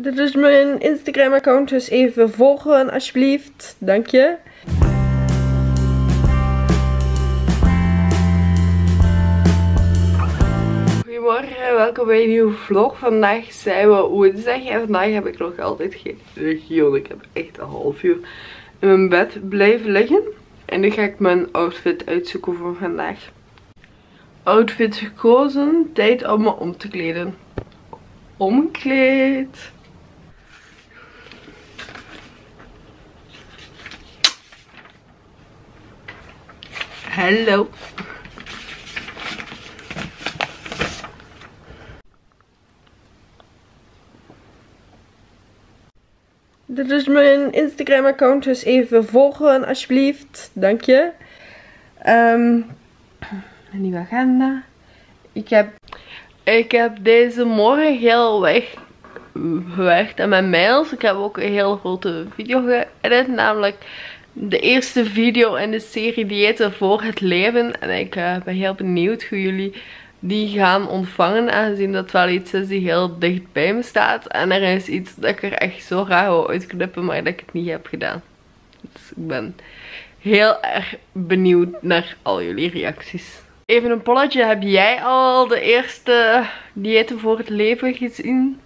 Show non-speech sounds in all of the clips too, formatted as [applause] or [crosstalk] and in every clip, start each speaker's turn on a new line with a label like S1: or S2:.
S1: Dit is mijn Instagram account, dus even volgen alsjeblieft. Dank je. Goedemorgen, welkom bij een nieuwe vlog. Vandaag zijn we woensdag en vandaag heb ik nog altijd geen regio. Ik heb echt een half uur in mijn bed blijven liggen. En nu ga ik mijn outfit uitzoeken voor vandaag. Outfit gekozen, tijd om me om te kleden. Omkleed. Hallo. Dit is mijn Instagram account, dus even volgen alsjeblieft. Dank je. Um, een nieuwe agenda. Ik heb, ik heb deze morgen heel weg gewerkt aan mijn mails. Ik heb ook een heel grote video geëdit, namelijk de eerste video in de serie diëten voor het leven. En ik uh, ben heel benieuwd hoe jullie die gaan ontvangen. Aangezien dat wel iets is die heel dicht bij me staat. En er is iets dat ik er echt zo graag wil uitknippen, maar dat ik het niet heb gedaan. Dus ik ben heel erg benieuwd naar al jullie reacties. Even een polletje. Heb jij al de eerste diëten voor het leven gezien?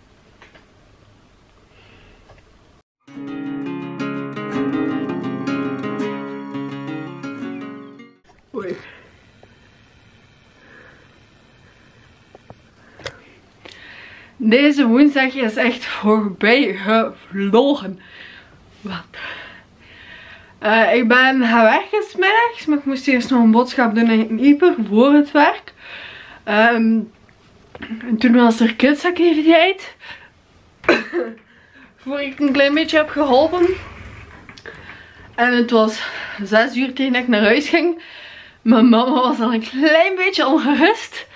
S1: Deze woensdag is echt voorbij gevlogen. Wat? Uh, ik ben werken smiddags, maar ik moest eerst nog een boodschap doen in Ieper voor het werk. Um, en toen was er kutsactiviteit. [coughs] voor ik een klein beetje heb geholpen. En het was 6 uur tegen ik naar huis ging. Mijn mama was al een klein beetje ongerust.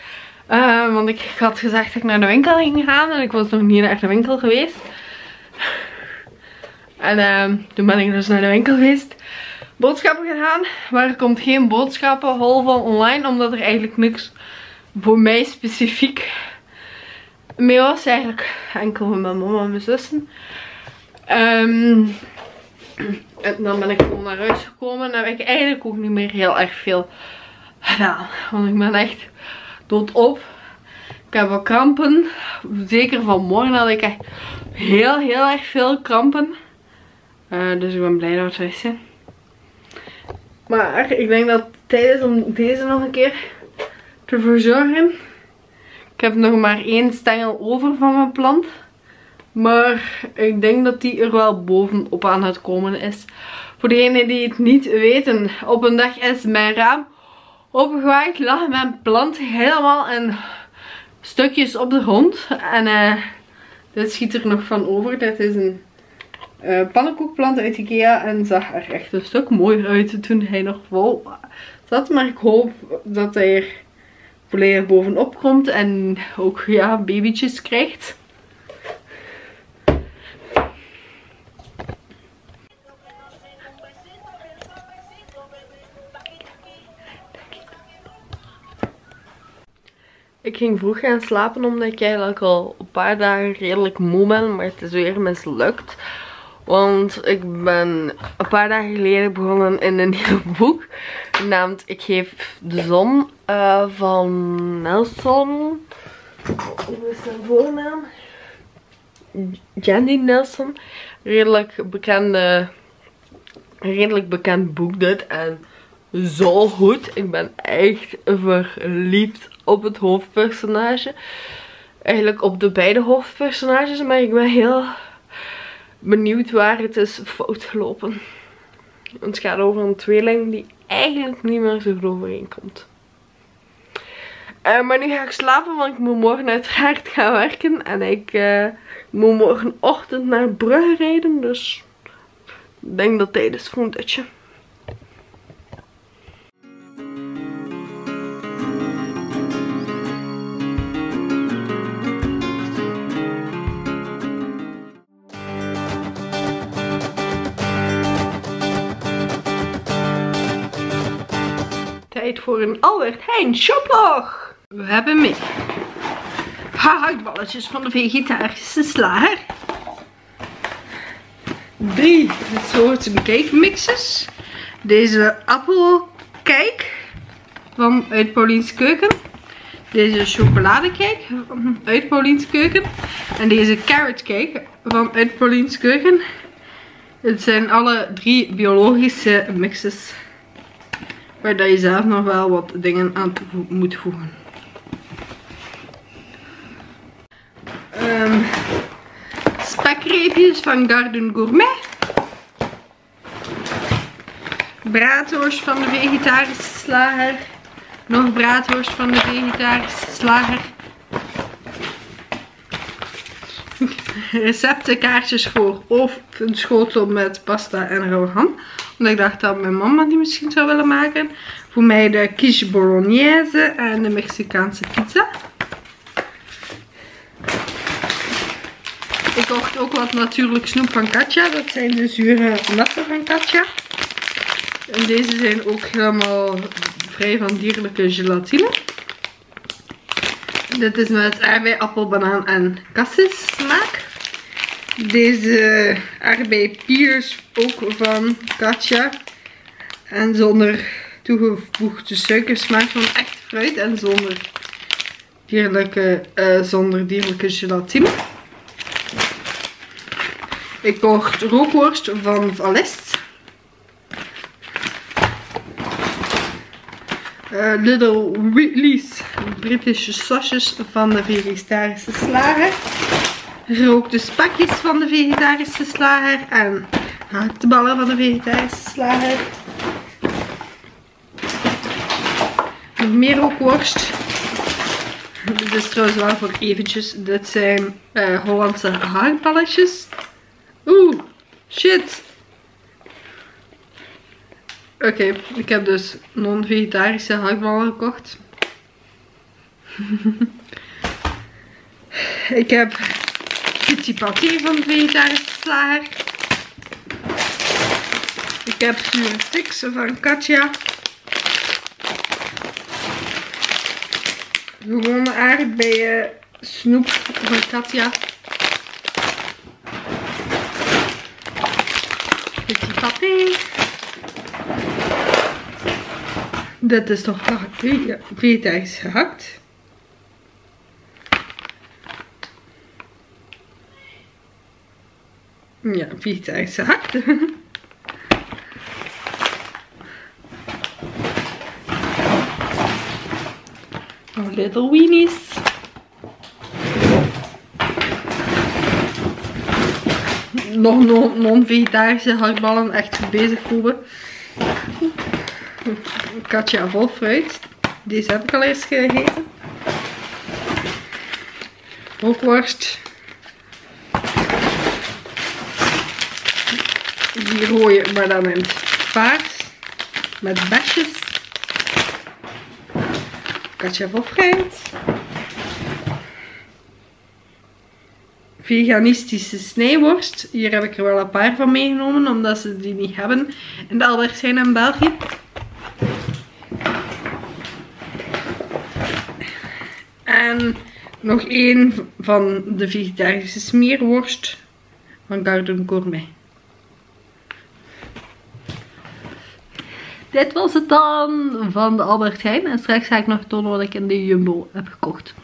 S1: Uh, want ik had gezegd dat ik naar de winkel ging gaan. En ik was nog niet naar de winkel geweest. En uh, toen ben ik dus naar de winkel geweest. Boodschappen gedaan. Maar er komt geen boodschappenhol van online. Omdat er eigenlijk niks voor mij specifiek mee was. Eigenlijk enkel met mijn mama en mijn zussen. Um, en dan ben ik gewoon naar huis gekomen. En heb ik eigenlijk ook niet meer heel erg veel gedaan. Want ik ben echt doodop. Ik heb wel krampen. Zeker vanmorgen had ik echt heel heel erg veel krampen. Uh, dus ik ben blij dat we weg zijn. Maar ik denk dat het tijd is om deze nog een keer te verzorgen. Ik heb nog maar één stengel over van mijn plant. Maar ik denk dat die er wel bovenop aan het komen is. Voor degenen die het niet weten. Op een dag is mijn raam opgewaaid. Lag mijn plant helemaal in stukjes op de grond. En uh, dit schiet er nog van over. Dit is een uh, pannenkoekplant uit Ikea. En zag er echt een stuk mooier uit toen hij nog vol zat. Maar ik hoop dat hij er volledig bovenop komt. En ook ja, babytjes krijgt. Ik ging vroeg gaan slapen omdat ik eigenlijk al een paar dagen redelijk moe ben. Maar het is weer mislukt. Want ik ben een paar dagen geleden begonnen in een [laughs] nieuw boek. Genaamd Ik geef de zon uh, van Nelson. Hoe is zijn voornaam? Jandy Nelson. Redelijk bekende, redelijk bekend boek dit. En zo goed. Ik ben echt verliefd op het hoofdpersonage. Eigenlijk op de beide hoofdpersonages. Maar ik ben heel benieuwd waar het is fout gelopen. Het gaat over een tweeling die eigenlijk niet meer zo goed overeenkomt. Uh, maar nu ga ik slapen, want ik moet morgen uiteraard gaan werken. En ik uh, moet morgenochtend naar Brugge rijden. Dus ik denk dat tijd is voor een dutje. Voor een Albert Heijn shoplog. We hebben mee gehaktballetjes van de vegetarische slager. drie soorten cake mixes. Deze appelcake van uit Paulien's Keuken. Deze chocoladecake uit Paulien's Keuken. En deze carrot cake van uit Paulien's Keuken. Het zijn alle drie biologische mixes. Waar je zelf nog wel wat dingen aan moet voegen. Um, spekreepjes van Garden Gourmet. Braadworst van de vegetarische slager. Nog braadworst van de vegetarische slager. [laughs] Receptenkaartjes voor of een schotel met pasta en rauwe ham. Omdat ik dacht dat mijn mama die misschien zou willen maken. Voor mij de quiche bolognese en de Mexicaanse pizza. Ik kocht ook wat natuurlijk snoep van Katja. Dat zijn de zure natten van Katja. En deze zijn ook helemaal vrij van dierlijke gelatine. Dit is met aardbei, appel, banaan en cassis smaak. Deze aardbei piers ook van Katja. En zonder toegevoegde suikersmaak van echt fruit en zonder dierlijke, uh, zonder dierlijke gelatine. Ik kocht rookworst van Valest. Uh, Little Whitley's British sausjes van de vegetarische slager. Gerookte spakjes van de vegetarische slager. En ballen van de vegetarische slager. Nog meer rookworst. Dit is trouwens wel voor eventjes. Dit zijn uh, Hollandse haarballetjes. Oeh, shit. Oké, ik heb dus non-vegetarische haakballen gekocht. [laughs] ik heb Kitty Paté van de vegetarische slager. Ik heb zure fixen van Katja. Gewone aardbeien snoep van Katja. Dat is toch gehakt? Ja, vegetarisch gehakt. Ja, vegetarisch [laughs] gehakt. oh, little weenies. nog non-vegetarische hardballen echt bezig voelen. Katja vol fruit. Deze heb ik al eerst gegeten. Rookworst. Die rode, maar dan in paars. Met besjes. Katja vol fruit. veganistische snijworst. Hier heb ik er wel een paar van meegenomen, omdat ze die niet hebben in de Albert Heijn in België. En nog één van de vegetarische smeerworst van Garden Gourmet. Dit was het dan van de Albert Heijn. En straks ga ik nog tonen wat ik in de Jumbo heb gekocht.